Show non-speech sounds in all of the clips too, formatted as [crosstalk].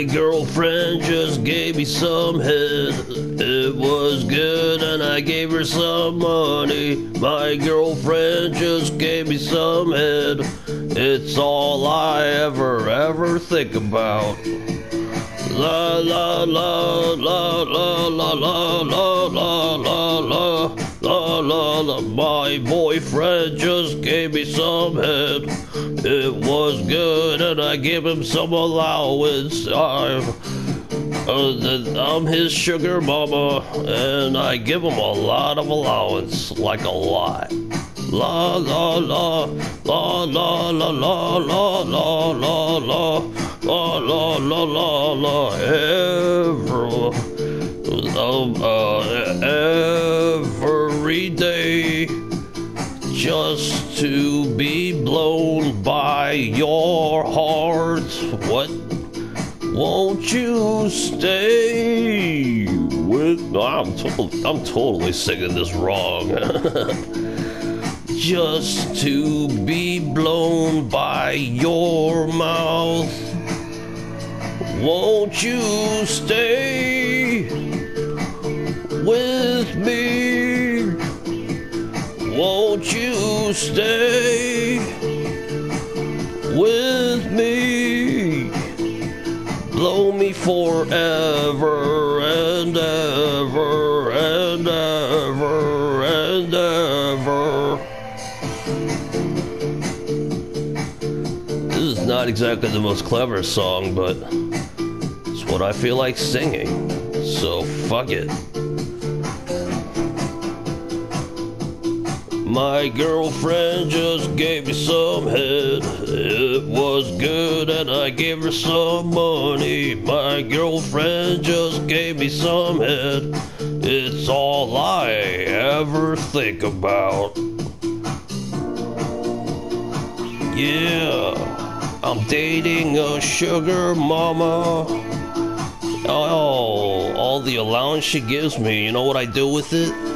My girlfriend just gave me some head. It was good and I gave her some money. My girlfriend just gave me some head. It's all I ever, ever think about. La la la la la la la la la la la la my boyfriend just gave me some head. It was good and I gave him some allowance. I'm, uh, I'm his sugar mama and I give him a lot of allowance, like a lot. La la la la la la la la la la la la la la la la every um, uh, every day just to be blown by your heart. What? Won't you stay with? No, I'm totally, I'm totally singing this wrong. [laughs] just to be blown by your mouth. Won't you stay with me? Won't you stay with me? Blow me forever and ever and ever and ever. This is not exactly the most clever song, but it's what I feel like singing. So fuck it. My girlfriend just gave me some head. It was good and I gave her some money. My girlfriend just gave me some head. It's all I ever think about. Yeah, I'm dating a sugar mama. Oh, all the allowance she gives me, you know what I do with it?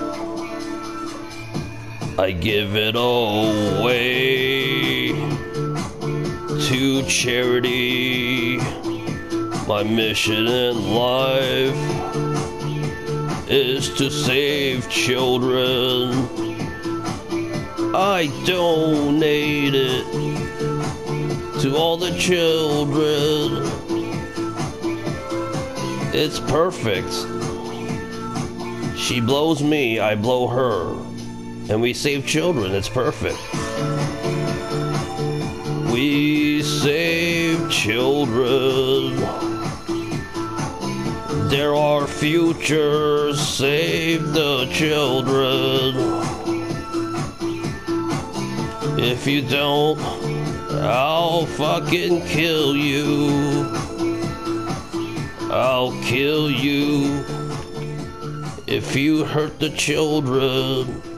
I give it away to charity. My mission in life is to save children. I donate it to all the children. It's perfect. She blows me, I blow her and we save children. It's perfect. We save children. They're our future. Save the children. If you don't, I'll fucking kill you. I'll kill you if you hurt the children.